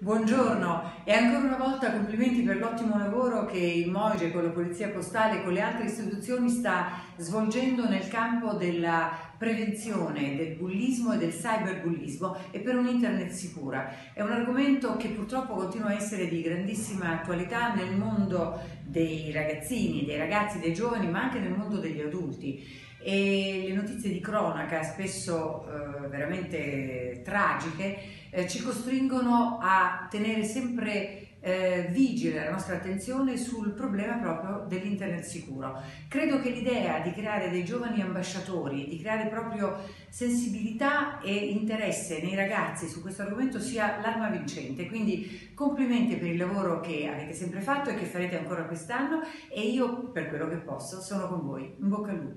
Buongiorno e ancora una volta complimenti per l'ottimo lavoro che il Moige con la Polizia Postale e con le altre istituzioni sta svolgendo nel campo della prevenzione del bullismo e del cyberbullismo e per un'internet sicura. È un argomento che purtroppo continua a essere di grandissima attualità nel mondo dei ragazzini, dei ragazzi, dei giovani, ma anche nel mondo degli adulti e le notizie di cronaca, spesso eh, veramente tragiche, eh, ci costringono a tenere sempre eh, vigile la nostra attenzione sul problema proprio dell'internet sicuro. Credo che l'idea di creare dei giovani ambasciatori, di creare proprio sensibilità e interesse nei ragazzi su questo argomento sia l'arma vincente. Quindi complimenti per il lavoro che avete sempre fatto e che farete ancora quest'anno e io per quello che posso sono con voi. In bocca al lupo.